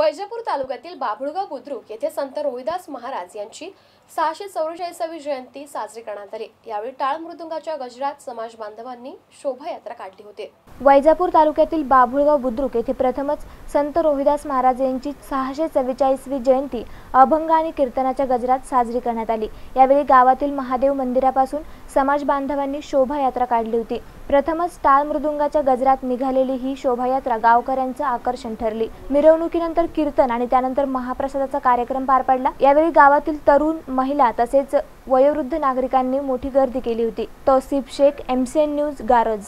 वैजापूर तालुक्यातील बाभुळगाव बुद्रुक येथे संत रोहिदास महाराज यांची सहाशे चौवेचाळीसावी जयंती साजरी करण्यात आली. यावेळी टाळ मृदुंगाच्या गजरात समाज बांधवांनी शोभायात्रा काढली होती. वैजापूर तालुक्यातील बाभुळगाव बुद्रुक येथे प्रथमच संत रोहिदास महाराज यांची सहाशे चव्वेचाळीसवी जयंती अभंग आणि कीर्तनाच्या गजरात साजरी करण्यात आली. यावेळी गावातील महादेव मंदिरापासून समाज बांधवांनी शोभायात्रा काढली होती. प्रथमच टाळ मृदुंगाच्या गजरात निघालेली ही शोभायात्रा गावकऱ्यांचं आकर्षण ठरली. मिरवणुकीनंतर कीर्तन आणि त्यानंतर महाप्रसादाचा कार्यक्रम पार पडला. यावेळी गावातील तरुण महिला तसेच वयोवृद्ध नागरिकांनी मोठी गर्दी केली होती. Tausif Shaikh MCN news Garaj.